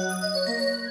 Música